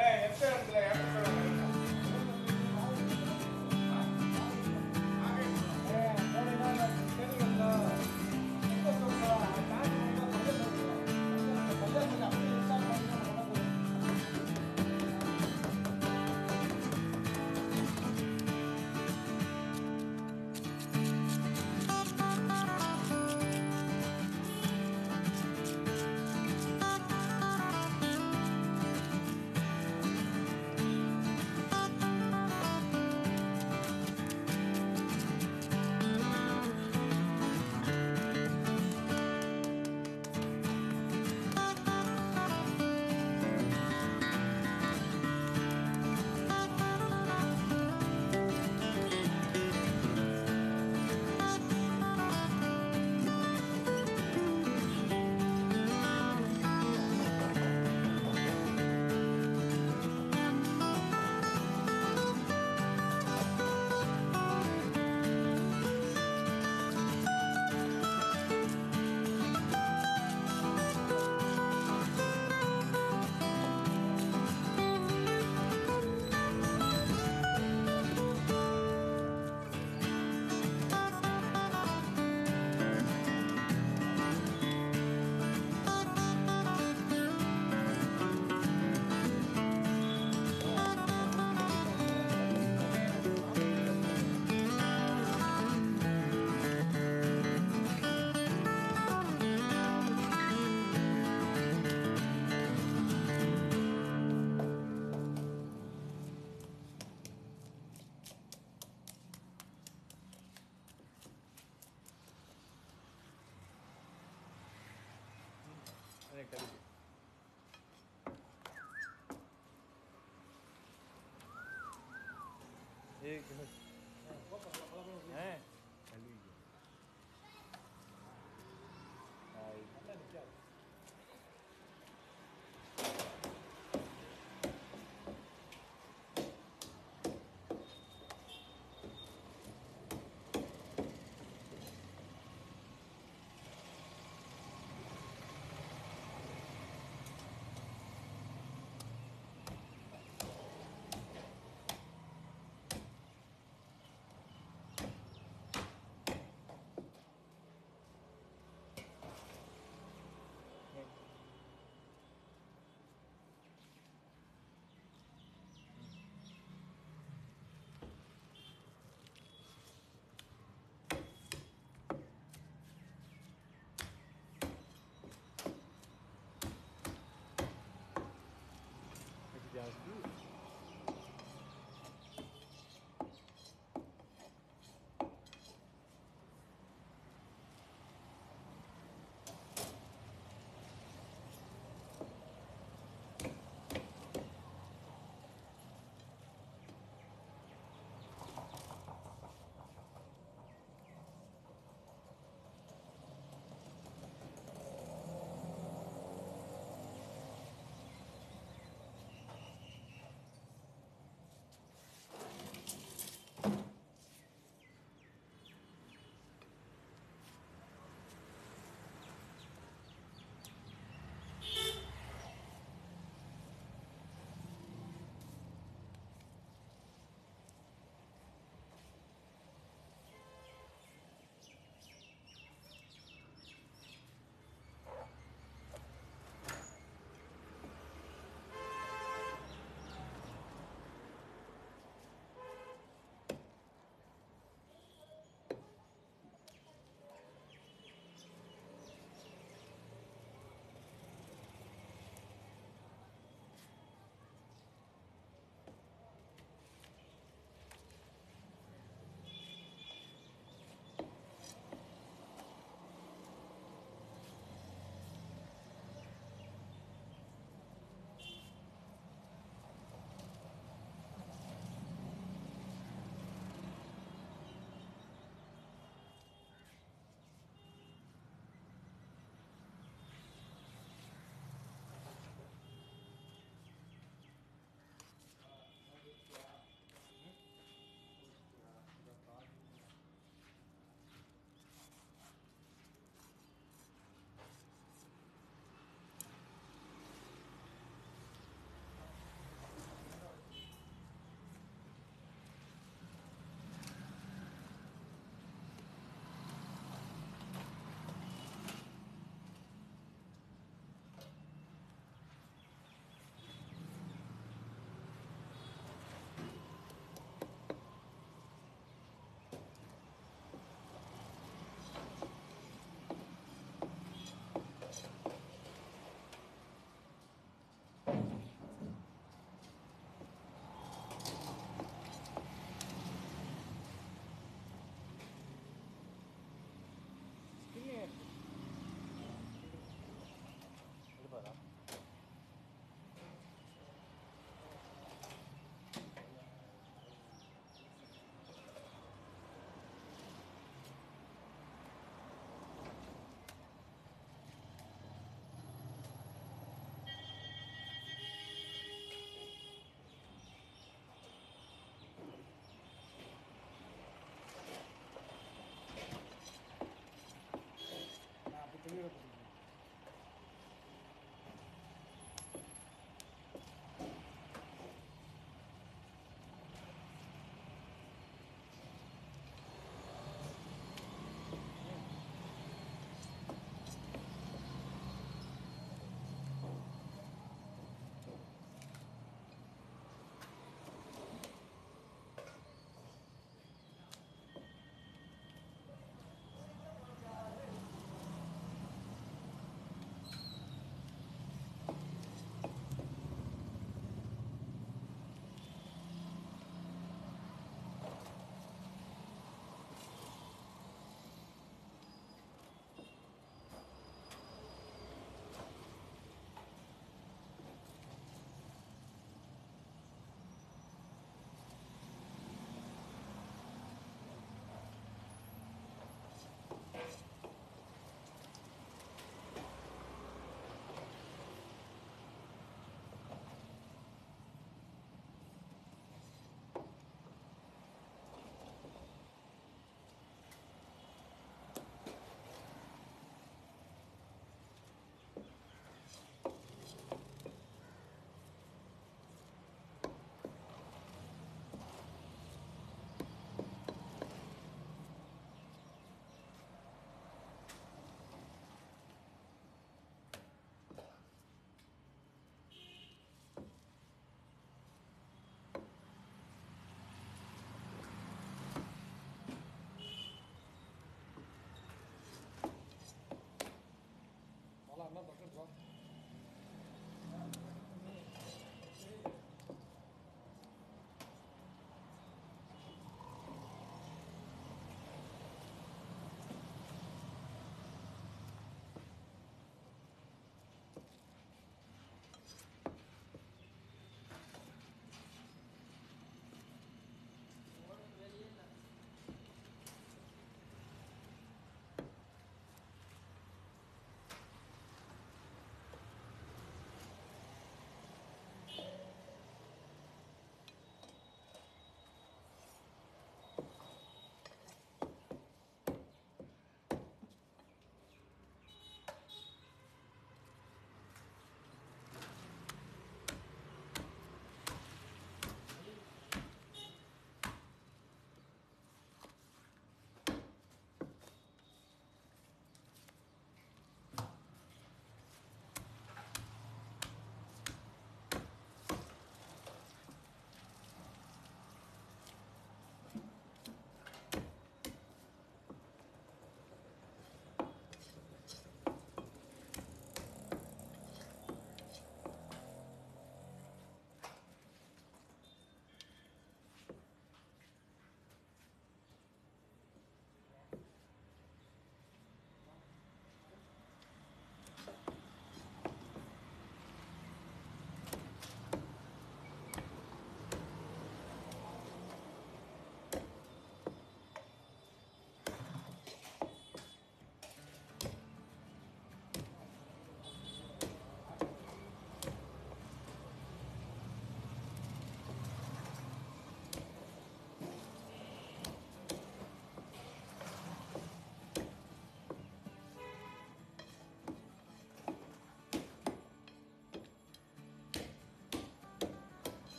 எஃப்எம்ல एक हैं That's good.